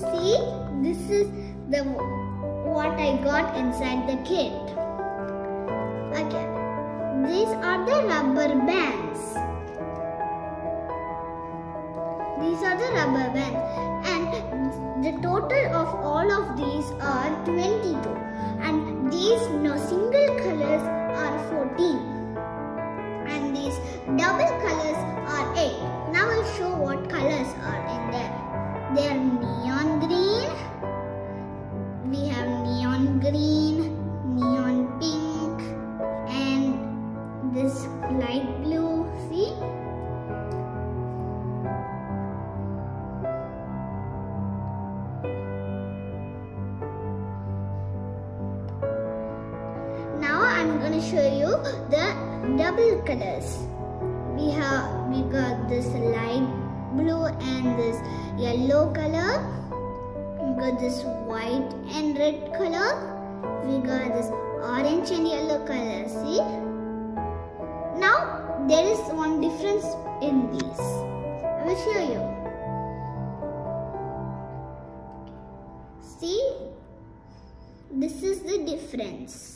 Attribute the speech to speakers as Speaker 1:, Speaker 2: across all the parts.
Speaker 1: See, this is the what I got inside the kit. Okay, these are the rubber bands. These are the rubber bands, and the total of all of these are 22, show you the double colors. We have we got this light blue and this yellow color. We got this white and red color. We got this orange and yellow color. See? Now there is one difference in these. I will show you. See? This is the difference.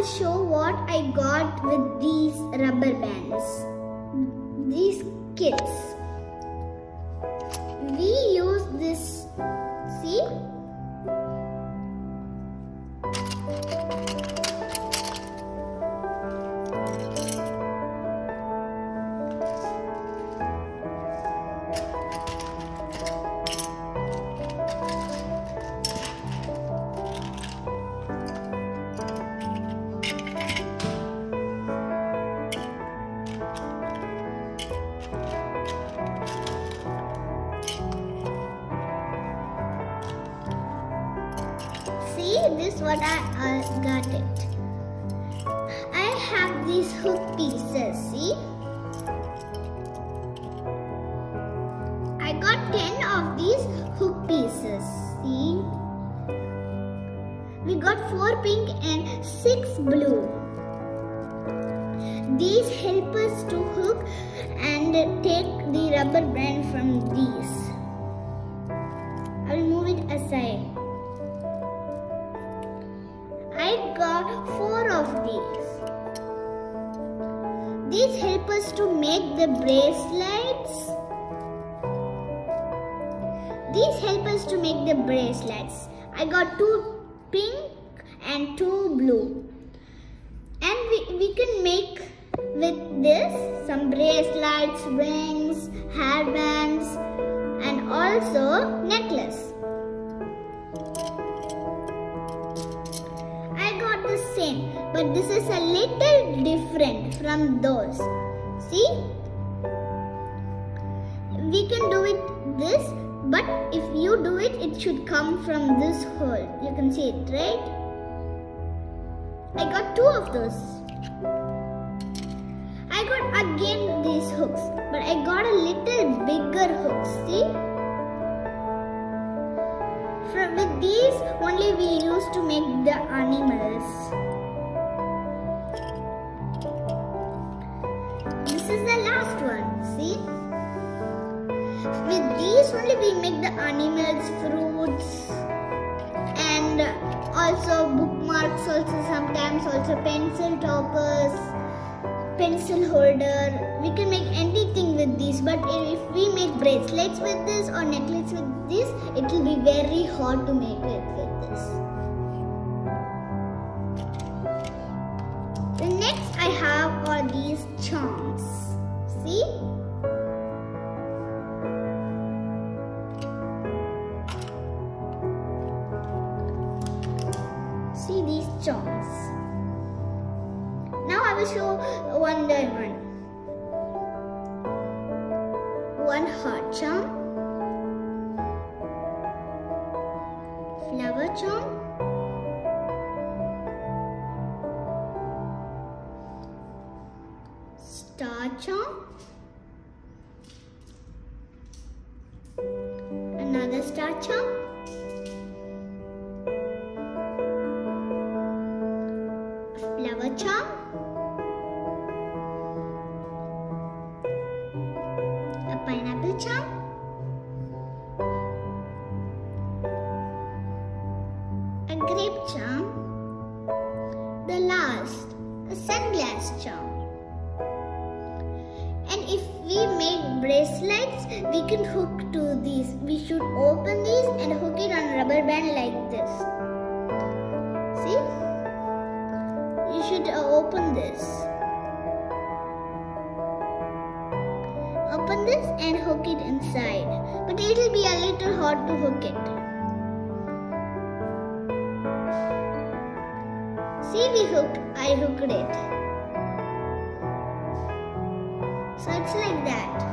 Speaker 1: Will show what I got with these rubber bands. These kits. See, this what I uh, got it. I have these hook pieces, see? I got 10 of these hook pieces, see? We got 4 pink and 6 blue. These help us to hook and take the rubber band from these. Bracelets. These help us to make the bracelets. I got two pink and two blue. And we, we can make with this some bracelets, rings, hairbands and also necklace. I got the same, but this is a little different from those. See? We can do it this, but if you do it, it should come from this hole. You can see it, right? I got two of those. I got again these hooks, but I got a little bigger hooks, see? From with these only we used to make the animals. Toppers, pencil holder. We can make anything with these but if we make bracelets with this or necklace with this it will be very hard to make it with this. The next I have are these charms. I one one. One heart charm. Flower charm. Star charm. Another star charm. We can hook to these. We should open these and hook it on rubber band like this. See? You should uh, open this. Open this and hook it inside. But it will be a little hard to hook it. See we hook, I hooked it. So it's like that.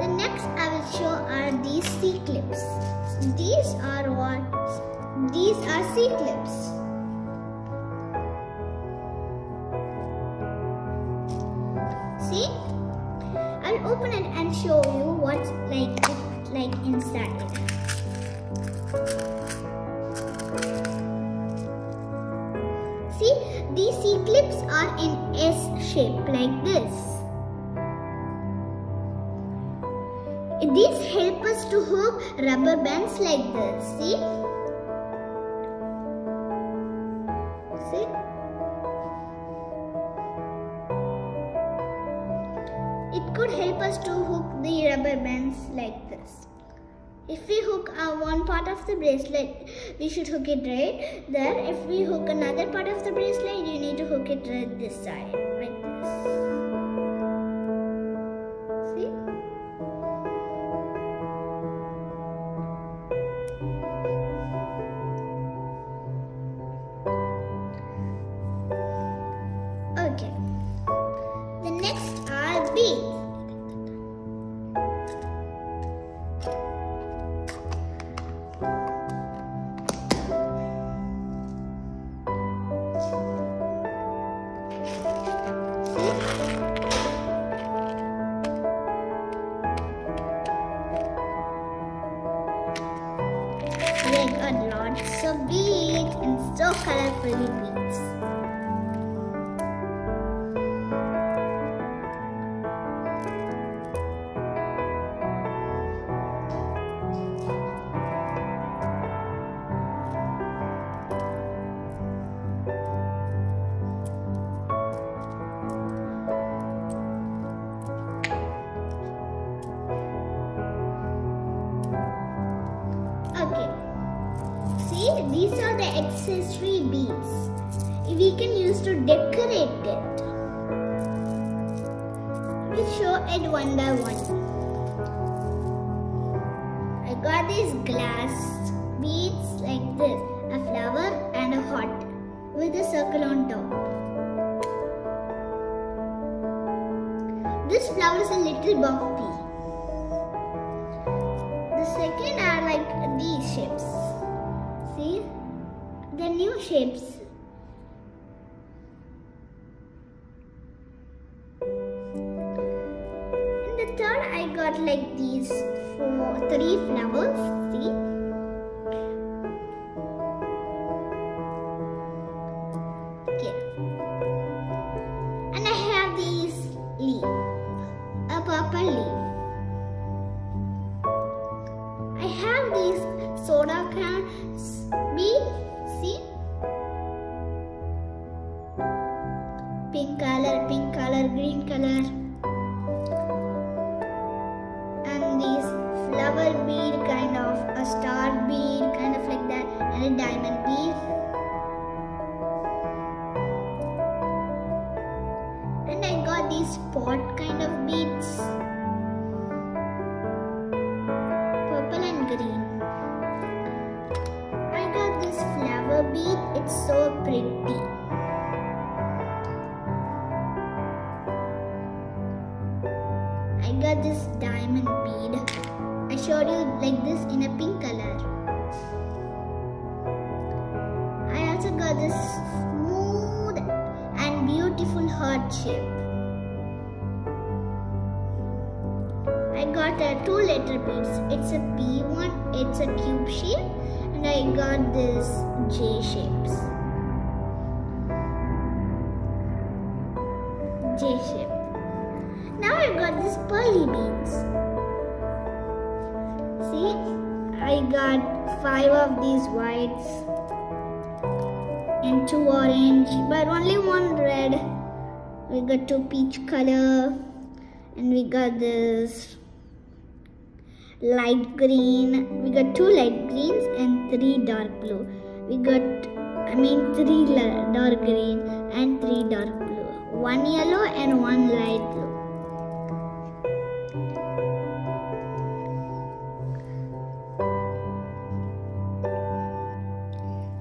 Speaker 1: The next I will show are these C clips. These are what? These are C clips. See? I'll open it and show you what's like like inside. See, these C clips are in S shape like this. Hook rubber bands like this. See? See? It could help us to hook the rubber bands like this. If we hook uh, one part of the bracelet, we should hook it right there. If we hook another part of the bracelet, you need to hook it right this side, accessory beads. We can use to decorate it. We'll show it one by one. I got these glass beads like this. A flower and a heart with a circle on top. This flower is a little bumpy. The new shapes. In the third I got like these four, three flowers. See? And I have these leaf. A purple leaf. I have these soda cans. I got these pot kind of beads. purple and green. I got this flower bead, it's so pretty. I got this diamond bead. I showed you like this in a pink color. I also got this smooth and beautiful heart shape. Got a two letter beads. It's a P one, it's a cube shape, and I got this J shapes. J shape. Now I got these pearly beads. See, I got five of these whites and two orange, but only one red. We got two peach color, and we got this light green. We got two light greens and three dark blue. We got, I mean, three dark green and three dark blue. One yellow and one light blue.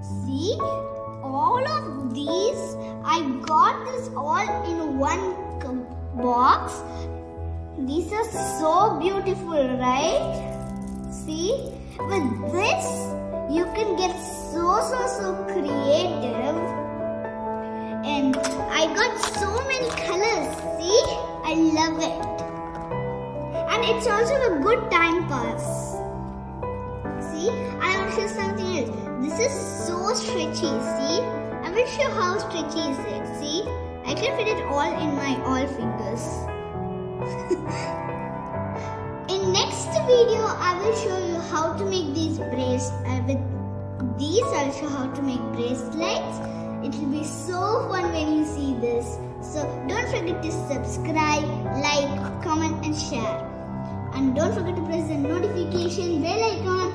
Speaker 1: See, all of these, I got this all in one box. These are so beautiful, right? See, with this, you can get so, so, so creative. And I got so many colors, see? I love it. And it's also a good time pass. See, I will show something else. This is so stretchy, see? I will show how stretchy is it, see? I can fit it all in my all fingers. in next video, I will show you how to make these bracelets. Uh, with these, I'll show how to make bracelets. It will be so fun when you see this. So don't forget to subscribe, like, comment and share. And don't forget to press the notification bell icon